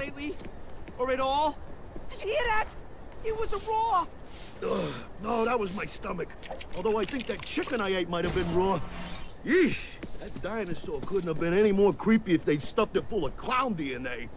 lately? Or at all? Did you hear that? It was a roar! Ugh, no, that was my stomach. Although I think that chicken I ate might have been raw. Yeesh, that dinosaur couldn't have been any more creepy if they'd stuffed it full of clown DNA.